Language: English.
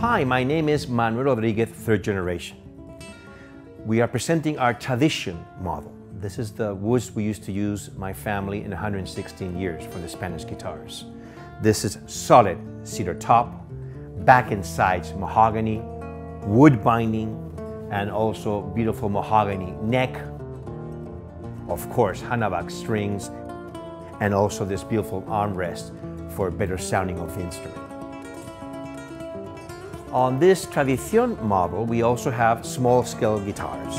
Hi, my name is Manuel Rodriguez, third generation. We are presenting our tradition model. This is the woods we used to use, my family, in 116 years for the Spanish guitars. This is solid cedar top, back and sides mahogany, wood binding, and also beautiful mahogany neck. Of course, Hannabach strings, and also this beautiful armrest for better sounding of the instrument. On this Tradicion model, we also have small scale guitars.